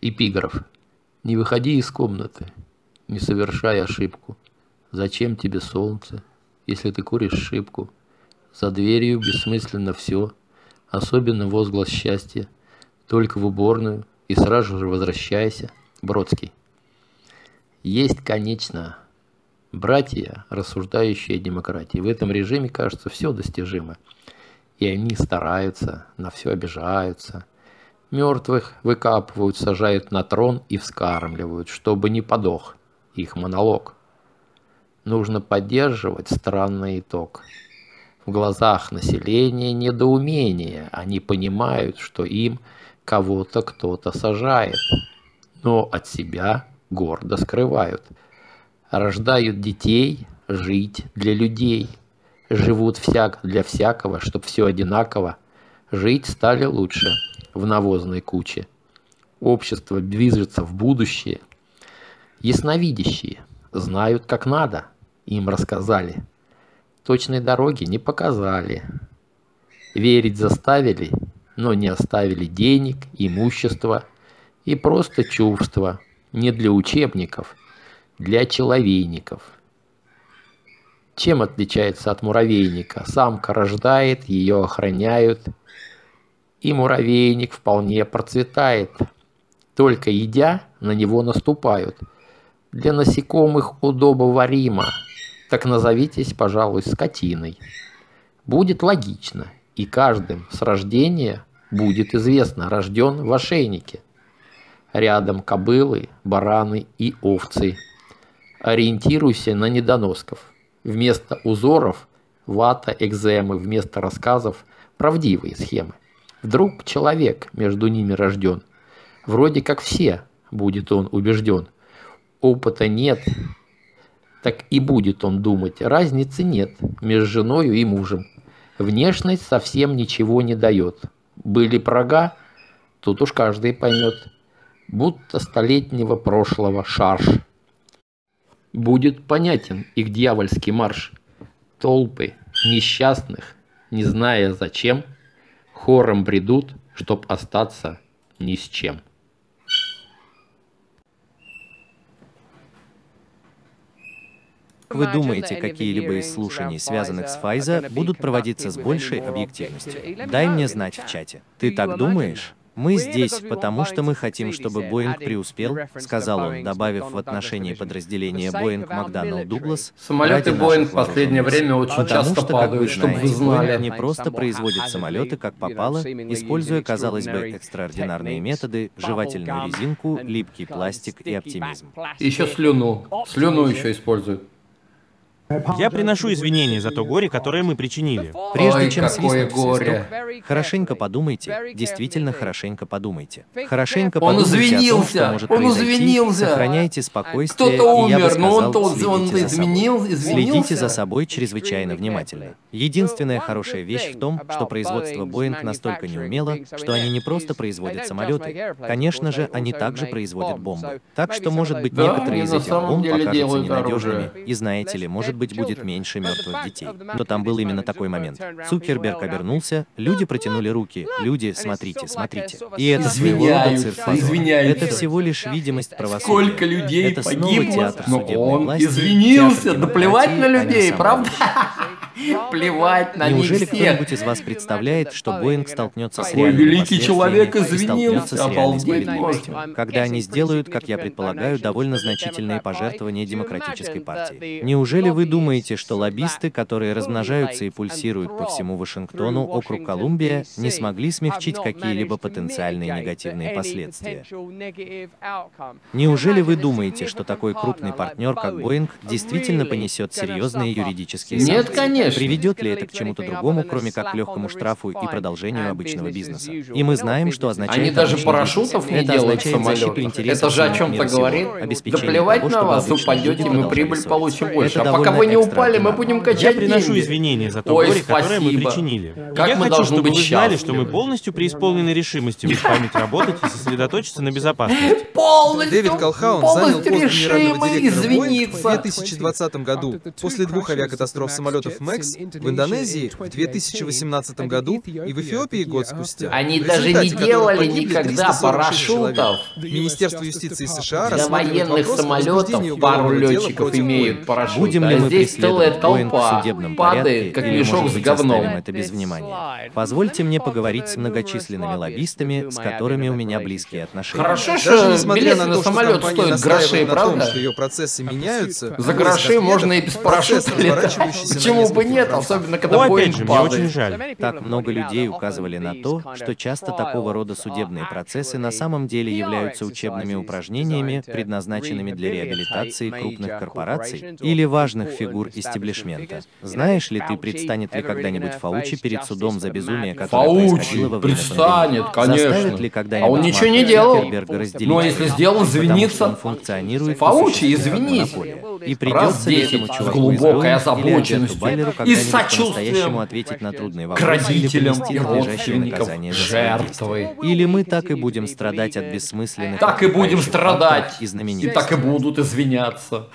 Эпиграф. Не выходи из комнаты, не совершай ошибку. Зачем тебе солнце, если ты куришь шибку? За дверью бессмысленно все, особенно возглас счастья. Только в уборную и сразу же возвращайся. Бродский. Есть, конечно, братья, рассуждающие о демократии. В этом режиме, кажется, все достижимо. И они стараются, на все обижаются – Мертвых выкапывают, сажают на трон и вскармливают, чтобы не подох их монолог. Нужно поддерживать странный итог. В глазах населения недоумение. Они понимают, что им кого-то кто-то сажает, но от себя гордо скрывают. Рождают детей жить для людей. Живут всяк для всякого, чтоб все одинаково. Жить стали лучше в навозной куче. Общество движется в будущее. Ясновидящие знают, как надо, им рассказали. Точной дороги не показали. Верить заставили, но не оставили денег, имущества и просто чувства. Не для учебников, для человейников. Чем отличается от муравейника? Самка рождает, ее охраняют – и муравейник вполне процветает. Только едя, на него наступают. Для насекомых удобоваримо. Так назовитесь, пожалуй, скотиной. Будет логично, и каждым с рождения будет известно, рожден в ошейнике. Рядом кобылы, бараны и овцы. Ориентируйся на недоносков. Вместо узоров – вата, экземы, вместо рассказов – правдивые схемы. Вдруг человек между ними рожден. Вроде как все, будет он убежден. Опыта нет, так и будет он думать. Разницы нет между женою и мужем. Внешность совсем ничего не дает. Были прога, тут уж каждый поймет. Будто столетнего прошлого шарш. Будет понятен их дьявольский марш. Толпы несчастных, не зная зачем – хором бредут, чтоб остаться ни с чем. Вы думаете, какие-либо из слушаний, связанных с Файза, будут проводиться с большей объективностью? Дай мне знать в чате. Ты так думаешь? «Мы здесь, потому что мы хотим, чтобы Боинг преуспел», — сказал он, добавив в отношении подразделения Боинг Макдоналл Дуглас. Самолеты Боинг в последнее время очень потому часто что, падают, чтобы вы знали. Боинг не просто производит самолеты, как попало, используя, казалось бы, экстраординарные методы, жевательную резинку, липкий пластик и оптимизм. Еще слюну. Слюну еще используют. Я приношу извинения за то горе, которое мы причинили. Прежде Ой, чем какое свистнуть горе. свисток, хорошенько подумайте, действительно хорошенько подумайте. Хорошенько Он подумайте о том, извинился, что может он произойти. извинился. Сохраняйте спокойствие, Кто-то и я бы умер, но он сказал, тот- следите он за собой. изменил- извинился. Следите за собой чрезвычайно внимательно. Единственная хорошая вещь в том, что производство Боинг настолько неумело, что они не просто производят самолеты. Конечно же, они также производят бомбы. Так что, может быть, Да, некоторые из этих бомб покажутся ненадежными. оружие. И знаете ли, может быть, будет меньше мертвых детей. Но там был именно такой момент. Цукерберг обернулся, люди протянули руки. Люди, смотрите, смотрите. И это позора. извиняются. Это всего лишь видимость правосудия. Сколько людей Это снова погибло, театр но он власти, извинился. театр Да плевать на а людей, правда? Плевать на Неужели них всех. кто-нибудь из вас представляет, что Боинг столкнется с реальными великий человек извинился, обалдеть можно. когда они сделают, как я предполагаю, довольно значительные пожертвования демократической партии? Неужели вы думаете, что лоббисты, которые размножаются и пульсируют по всему Вашингтону, округ Колумбия, не смогли смягчить какие-либо потенциальные негативные последствия? Неужели вы думаете, что такой крупный партнер, как Боинг, действительно понесет серьезные юридические Нет, санкции? Конечно. Приведет ли это к чему-то другому, кроме как к легкому штрафу и продолжению обычного бизнеса? И мы знаем, что означает Они даже парашютов бизнес. не Это делают в означает защиту самолетах. интересов Это же о чем-то говорит. Да обеспечение плевать того, на вас, упадете, мы прибыль получим больше. Это А пока вы не упали, мы будем Я качать приношу деньги. извинения за то Ой, горе, которое мы спасибо. причинили. Как я мы хочу, должны чтобы быть вы знали, что счастливы. мы полностью преисполнены решимостью в память работать и сосредоточиться на безопасности. Полностью, Дэвид Колхаун занял полностью пост генерального директора в извиниться. 2020 году после двух авиакатастроф самолетов Max X в Индонезии в 2018 году и в Эфиопии год спустя. Они даже не делали никогда 346 человек. парашютов. Министерство юстиции США Для военных самолетов пару летчиков имеют Боинга. парашют. Будем а ли мы здесь целая преследовать Боинг в толпа судебном падает, порядке, как или, мешок с говном. это без внимания? Позвольте мне поговорить с многочисленными лоббистами, с которыми у меня близкие отношения. Хорошо, Даже что несмотря билеты на самолет стоят грошей, правда? что ее процессы меняются, За гроши можно и без парашюта летать. Почему бы нет, особенно когда Ну, опять же, мне очень жаль. Так много людей указывали на то, что часто такого рода судебные процессы на самом деле являются учебными упражнениями, предназначенными для реабилитации крупных корпораций или важных фигур истеблишмента. Знаешь ли ты, предстанет ли когда-нибудь Фаучи перед судом за безумие, которое Фаучи, происходило во время предстанет, пандемии? Конечно. ли А когда-нибудь он ничего не делал. Разделить Ну, а если сделал, извиниться. он функционирует Фаучи, извинись. И Раз придется десять этому с чуваку глубокой озабоченностью И сочувствием ответить на трудные к вопросы или родителям и родственникам жертвы. Или мы так и будем страдать от бессмысленных Так и будем страдать. и И так и будут извиняться.